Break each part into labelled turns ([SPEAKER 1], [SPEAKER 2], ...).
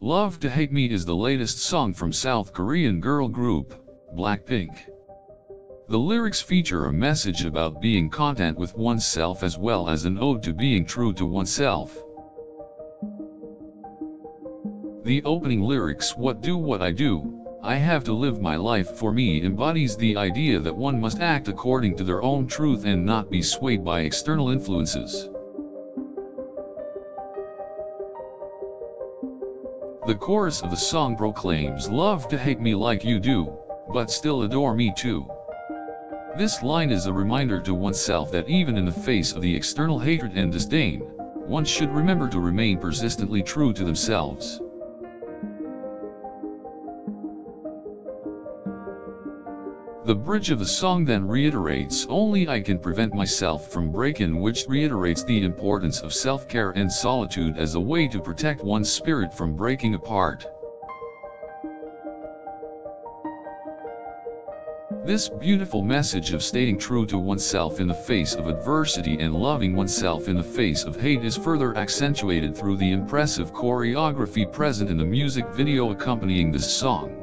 [SPEAKER 1] Love to Hate Me is the latest song from South Korean girl group, Blackpink. The lyrics feature a message about being content with oneself as well as an ode to being true to oneself. The opening lyrics What do what I do, I have to live my life for me embodies the idea that one must act according to their own truth and not be swayed by external influences. The chorus of the song proclaims love to hate me like you do, but still adore me too. This line is a reminder to oneself that even in the face of the external hatred and disdain, one should remember to remain persistently true to themselves. The bridge of the song then reiterates only I can prevent myself from break-in which reiterates the importance of self-care and solitude as a way to protect one's spirit from breaking apart. This beautiful message of staying true to oneself in the face of adversity and loving oneself in the face of hate is further accentuated through the impressive choreography present in the music video accompanying this song.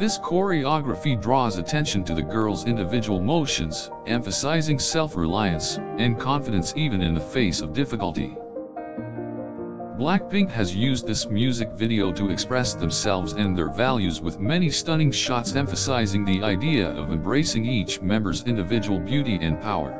[SPEAKER 1] This choreography draws attention to the girl's individual motions, emphasizing self-reliance and confidence even in the face of difficulty. Blackpink has used this music video to express themselves and their values with many stunning shots emphasizing the idea of embracing each member's individual beauty and power.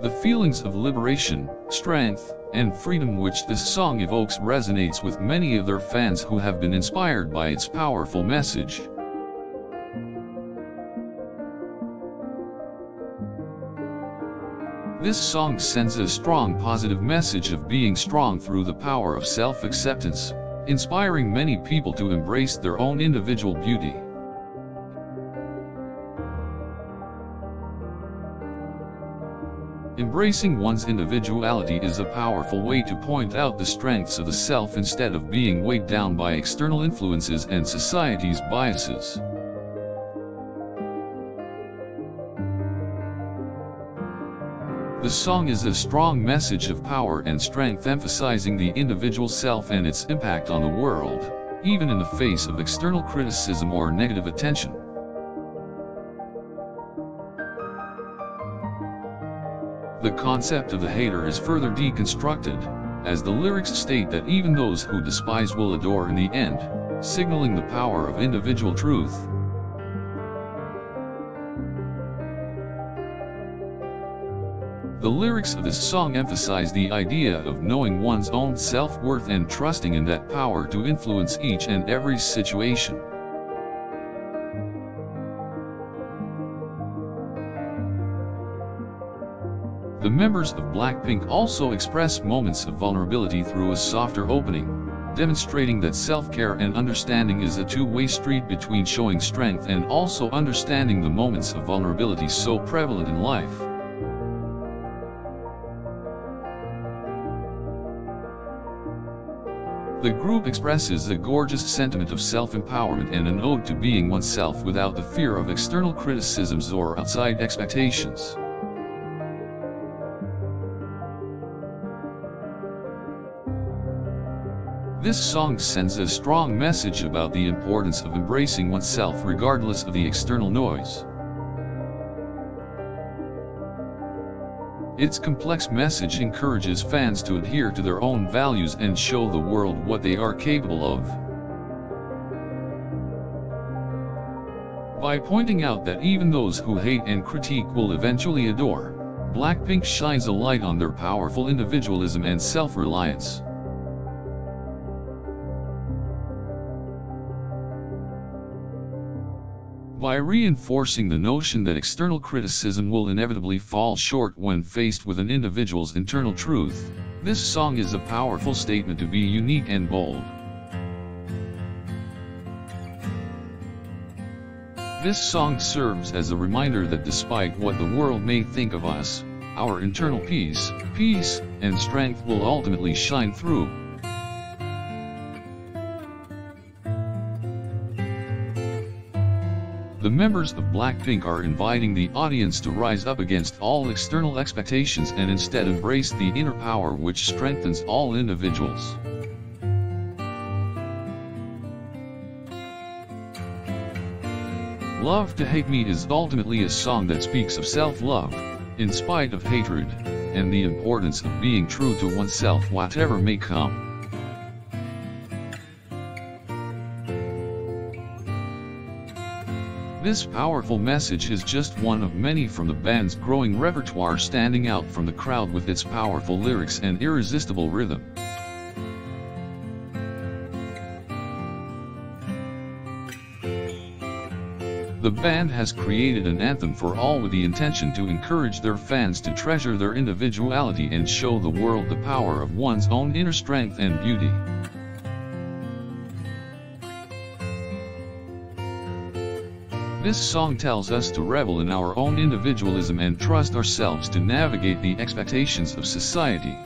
[SPEAKER 1] The feelings of liberation, strength, and freedom which this song evokes resonates with many of their fans who have been inspired by its powerful message. This song sends a strong positive message of being strong through the power of self-acceptance, inspiring many people to embrace their own individual beauty. Embracing one's individuality is a powerful way to point out the strengths of the self instead of being weighed down by external influences and society's biases. The song is a strong message of power and strength emphasizing the individual self and its impact on the world, even in the face of external criticism or negative attention. The concept of the hater is further deconstructed, as the lyrics state that even those who despise will adore in the end, signaling the power of individual truth. The lyrics of this song emphasize the idea of knowing one's own self-worth and trusting in that power to influence each and every situation. The members of Blackpink also express moments of vulnerability through a softer opening, demonstrating that self-care and understanding is a two-way street between showing strength and also understanding the moments of vulnerability so prevalent in life. The group expresses a gorgeous sentiment of self-empowerment and an ode to being oneself without the fear of external criticisms or outside expectations. This song sends a strong message about the importance of embracing oneself regardless of the external noise. Its complex message encourages fans to adhere to their own values and show the world what they are capable of. By pointing out that even those who hate and critique will eventually adore, Blackpink shines a light on their powerful individualism and self-reliance. By reinforcing the notion that external criticism will inevitably fall short when faced with an individual's internal truth, this song is a powerful statement to be unique and bold. This song serves as a reminder that despite what the world may think of us, our internal peace, peace, and strength will ultimately shine through. Members of Blackpink are inviting the audience to rise up against all external expectations and instead embrace the inner power which strengthens all individuals. Love to Hate Me is ultimately a song that speaks of self-love, in spite of hatred, and the importance of being true to oneself whatever may come. This powerful message is just one of many from the band's growing repertoire standing out from the crowd with its powerful lyrics and irresistible rhythm. The band has created an anthem for all with the intention to encourage their fans to treasure their individuality and show the world the power of one's own inner strength and beauty. This song tells us to revel in our own individualism and trust ourselves to navigate the expectations of society.